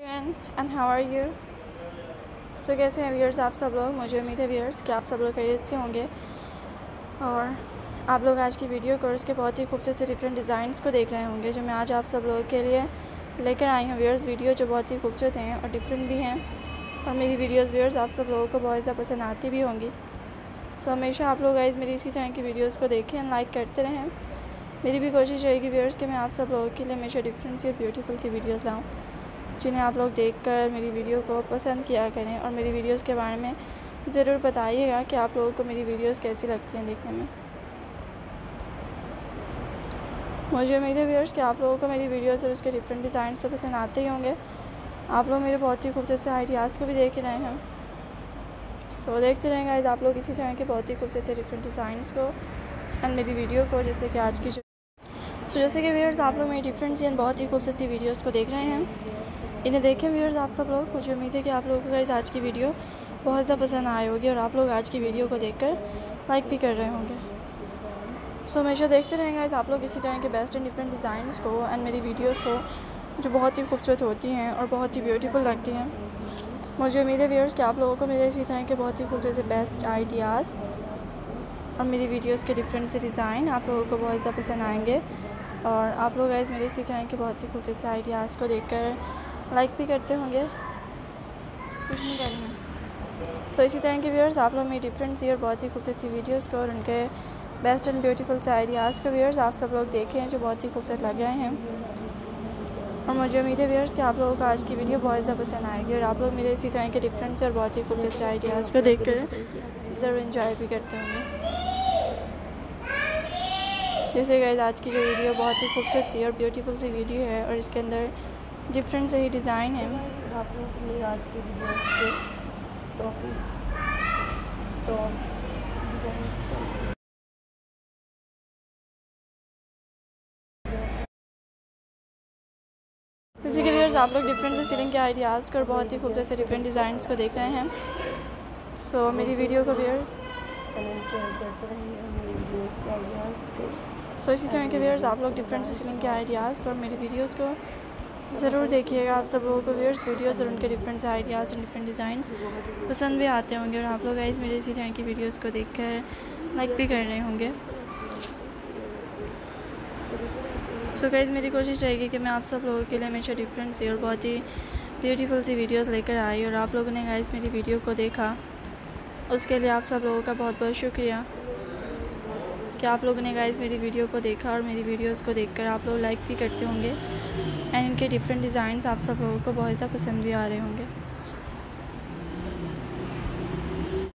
And how are you so कैसे हैं viewers आप सब लोग? मुझे उम्मीद है व्यूअर्स कि आप सब लोग खरीद से होंगे। और आप लोग आज की वीडियो कोर्स के बहुत ही खूबसूरत डिफरेंट डिज़ाइंस को देख रहे होंगे, जो मैं आज आप सब लोगों के लिए लेकर आई हूँ व्यूअर्स वीडियो जो बहुत ही खूबसूरत हैं और डिफरेंट भी हैं। और मेरी वीडियोज़ व्यूअर्स आप सब लोगों को बहुत ज़्यादा पसंद आती भी होंगी। सो हमेशा आप लोग गाइज़ मेरी इसी तरह की वीडियोज़ को देखें एंड लाइक करते रहें। मेरी भी कोशिश रहेगी व्यूअर्स कि मैं आप सब लोगों के लिए हमेशा डिफरेंट सी और ब्यूटीफुल सी वीडियोज़ लाऊँ। जिन्हें आप लोग देखकर मेरी वीडियो को पसंद किया करें और मेरी वीडियोस के बारे में ज़रूर बताइएगा कि आप लोगों को मेरी वीडियोस कैसी लगती हैं देखने में। मुझे उम्मीद है व्यूअर्स कि आप लोगों को मेरी वीडियोज़ और उसके डिफरेंट डिज़ाइन से पसंद आते ही होंगे। आप लोग मेरे बहुत ही खूबसूरत से आइडियाज़ को भी देख रहे हैं। सो देखते रहेंगे आज आप लोग इसी तरह के बहुत ही खूबसूरत से डिफरेंट डिज़ाइंस को एंड मेरी वीडियो को जैसे कि आज की जो तो जैसे कि व्यूअर्स आप लोग मेरी डिफरेंट सी बहुत ही खूबसूरत सी वीडियोज़ को देख रहे हैं। इन्हें देखें व्यूअर्स आप सब लोग। मुझे उम्मीद है कि आप लोगों को इस आज की वीडियो बहुत ज़्यादा पसंद आए होगी और आप लोग आज की वीडियो को देखकर लाइक भी कर रहे होंगे। सो हमेशा देखते रहेंगे आप लोग इसी तरह के बेस्ट एंड डिफरेंट डिज़ाइंस को एंड मेरी वीडियोज़ को, जो बहुत ही खूबसूरत होती हैं और बहुत ही ब्यूटीफुल लगती हैं। मुझे उम्मीद है व्यूअर्स कि आप लोगों को मेरे इसी तरह के बहुत ही खूबसूरत से बेस्ट आइडियाज़ और मेरी वीडियोज़ के डिफरेंट से डिज़ाइन आप लोगों को बहुत ज़्यादा पसंद आएँगे। और आप लोग आज मेरे इसी तरह के बहुत ही खूबसूरत से आइडियाज़ को देखकर लाइक भी करते होंगे। कुछ नहीं करेंगे सो so, इसी तरह के व्यूअर्स आप लोग मेरी डिफरेंट सी और बहुत ही खूबसूरत सी वीडियोज़ को और उनके बेस्ट एंड ब्यूटीफुल से आइडियाज़ को व्यूअर्स आप सब लोग देखे हैं जो बहुत ही खूबसूरत लग रहे हैं। और मुझे उम्मीद है व्यूअर्स कि आप लोगों को आज की वीडियो बहुत ज़्यादा पसंद आएगी और आप लोग मेरे इसी तरह के डिफरेंट और बहुत ही खूबसूरत से आइडियाज़ को देख कर ज़रूर इन्जॉय भी करते होंगे। जैसे गए आज की जो वीडियो बहुत ही खूबसूरत सी और ब्यूटीफुल सी वीडियो है और इसके अंदर डिफरेंट से ही डिज़ाइन है। आप लोगों के लिए आज के वीडियो के। टॉपिक टॉप जैसे कि व्यूअर्स आप लोग डिफरेंट से सीलिंग के आइडियाज़ कर बहुत ही खूबसूरत से डिफरेंट डिज़ाइंस को देख रहे हैं। सो so, मेरी वीडियो को व्यूअर्स सो इसी तरह के व्यूअर्स आप लोग डिफरेंट से सीलिंग के आइडियाज़ को और मेरी वीडियोज़ को ज़रूर देखिएगा आप सब लोगों को व्यूअर्स वीडियोज़ और उनके different ideas and different designs पसंद भी आते होंगे और आप लोग गाइज़ मेरे इसी तरह की वीडियोज़ को देख कर लाइक भी कर रहे होंगे। सो so गाइज़ मेरी कोशिश रहेगी कि मैं आप सब लोगों के लिए हमेशा डिफरेंट सी और बहुत ही ब्यूटीफुल सी वीडियोज़ लेकर आई और आप लोगों ने गाइज़ मेरी वीडियो को देखा। उसके लिए आप सब लोगों का बहुत बहुत शुक्रिया। कि आप लोगों ने गाइज़ मेरी वीडियो को देखा और मेरी वीडियोस को देखकर आप लोग लाइक भी करते होंगे। एंड इनके डिफरेंट डिज़ाइंस आप सब लोगों को बहुत ज़्यादा पसंद भी आ रहे होंगे।